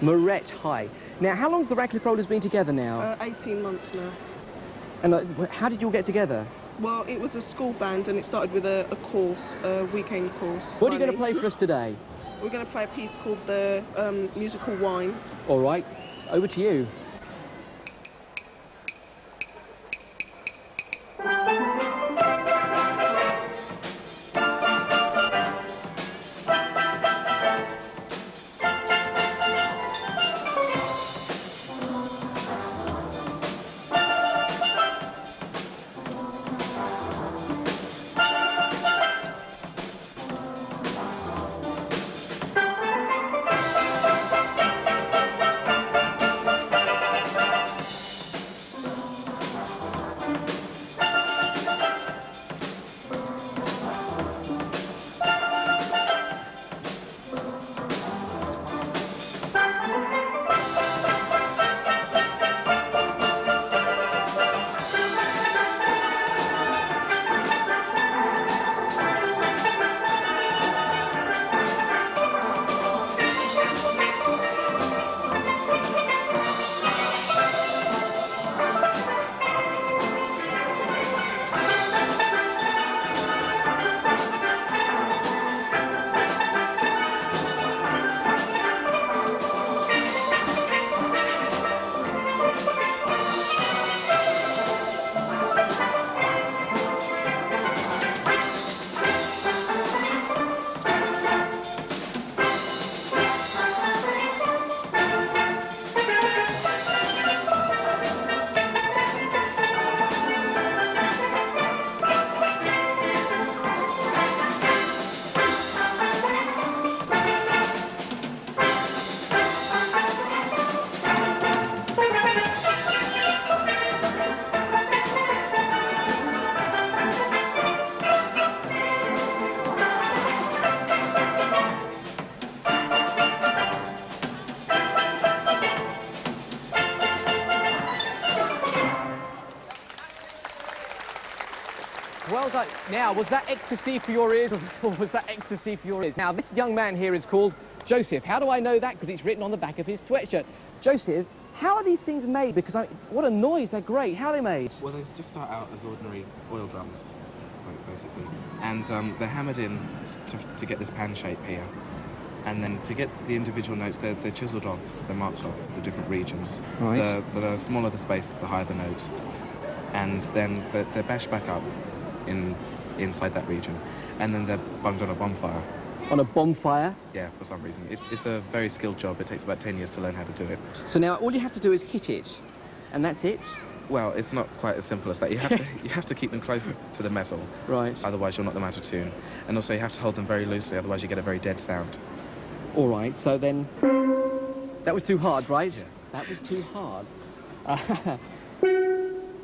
Moret High. Now, how long's the Radcliffe Rollers been together now? Uh, 18 months now. and uh, how did you all get together? Well, it was a school band and it started with a, a course, a weekend course. What are you going to play for us today? We're going to play a piece called the um, musical Wine. All right, over to you. Well done. Now, was that ecstasy for your ears or was that ecstasy for your ears? Now, this young man here is called Joseph. How do I know that? Because it's written on the back of his sweatshirt. Joseph, how are these things made? Because I, what a noise, they're great. How are they made? Well, they just start out as ordinary oil drums, basically, and um, they're hammered in to, to get this pan shape here. And then to get the individual notes, they're, they're chiseled off, they're marked off the different regions. Right. The, the smaller the space, the higher the note. And then they're, they're bashed back up in inside that region. And then they're bunged on a bonfire. On a bonfire. Yeah, for some reason. It's, it's a very skilled job. It takes about 10 years to learn how to do it. So now all you have to do is hit it, and that's it. Well, it's not quite as simple as that. You have to, you have to keep them close to the metal. Right. otherwise you'll knock them out of tune. And also you have to hold them very loosely, otherwise you get a very dead sound. All right. So then, that was too hard, right? Yeah. That was too hard.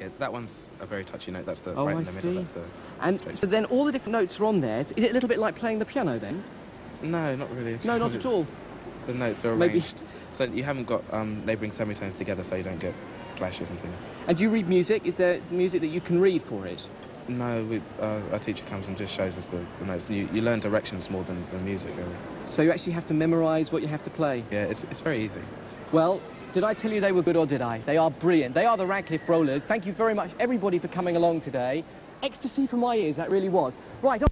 Yeah, that one's a very touchy note, that's the Oh, right I in the middle, see. that's the And straight. so then all the different notes are on there. Is it a little bit like playing the piano then? No, not really. No, not at all. The notes are Maybe- arranged. So you haven't got um, neighbouring semitones together so you don't get clashes and things. And do you read music? Is there music that you can read for it? No, we, uh, our teacher comes and just shows us the, the notes. And you, you learn directions more than, than music, really. So you actually have to memorize what you have to play. Yeah, it's, it's very easy. Well, did I tell you they were good or did I? They are brilliant. They are the Radcliffe Rollers. Thank you very much, everybody, for coming along today. Ecstasy for my ears, that really was. Right.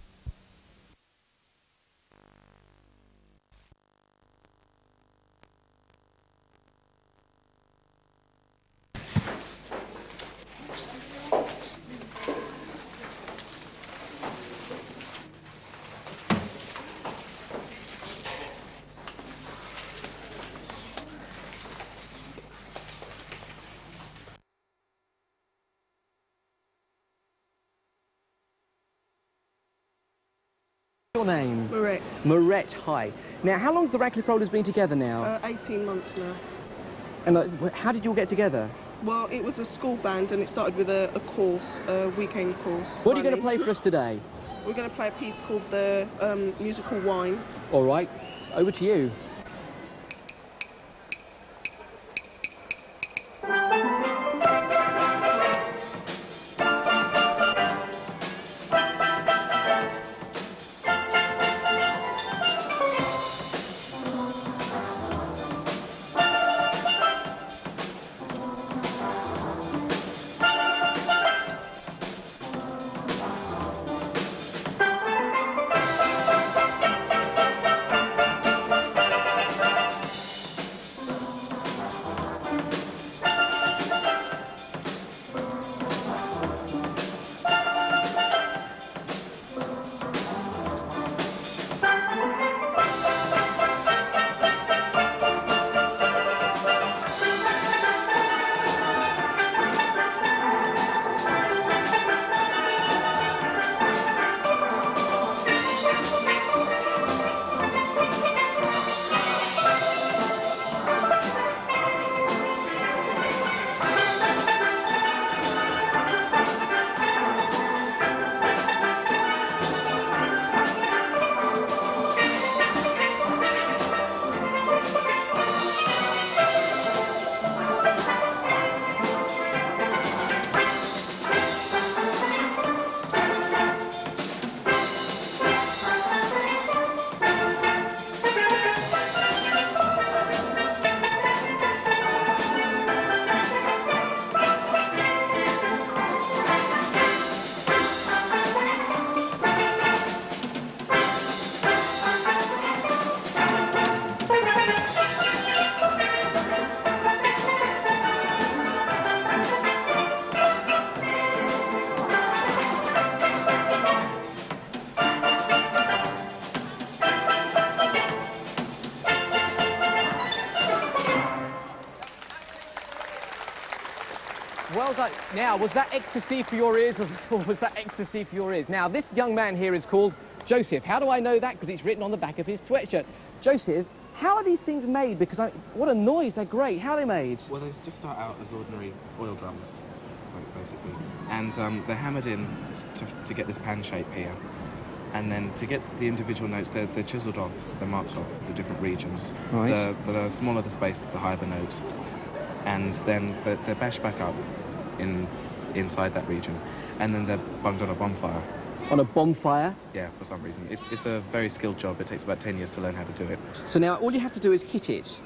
Your name? Moret. Moret hi. Now, how long's the Radcliffe Rollers been together now? Uh, 18 months now. and uh, how did you all get together? Well, it was a school band and it started with a, a course, a weekend course. What are you going to play for us today? We're going to play a piece called the um, musical Wine. All right, over to you. Well done. Now, was that ecstasy for your ears or was that ecstasy for your ears? Now, this young man here is called Joseph. How do I know that? Because it's written on the back of his sweatshirt. Joseph, how are these things made? Because I, what a noise, they're great. How are they made? Well, they just start out as ordinary oil drums, basically, and um, they're hammered in to, to get this pan shape here. And then to get the individual notes, they're, they're chiseled off, they're marked off the different regions. Right. The, the smaller the space, the higher the note. And then they're, they're bashed back up in inside that region. And then they're bunged on a bonfire. On a bonfire. Yeah, for some reason. It's, it's a very skilled job. It takes about 10 years to learn how to do it. So now all you have to do is hit it,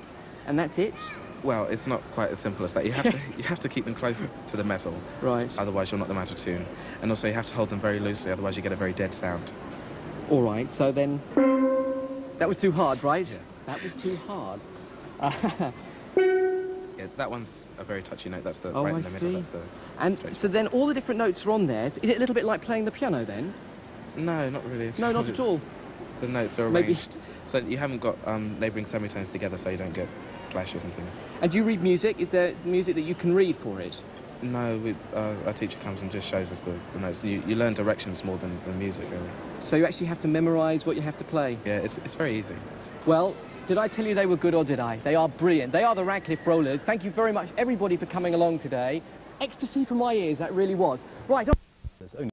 and that's it? Well, it's not quite as simple as that. You have to you have to keep them close to the metal, Right. otherwise you'll knock them out of tune. And also you have to hold them very loosely, otherwise you get a very dead sound. All right, so then... That was too hard, right? Yeah. That was too hard. Yeah, that one's a very touchy note. That's the Oh, right I in the middle. see. That's the And so then all the different notes are on there. Is it a little bit like playing the piano then? no, not really. No, not at all. The notes are Maybe- arranged so you haven't got um, neighbouring semitones together, so you don't get clashes and things. And do you read music? Is there music that you can read for it? No, we, uh, our teacher comes and just shows us the, the notes. You, you learn directions more than, than music, really. So you actually have to memorize what you have to play. Yeah, it's, it's very easy. Well, did I tell you they were good or did I? They are brilliant. They are the Radcliffe Rollers. Thank you very much, everybody, for coming along today. Ecstasy for my ears, that really was. Right.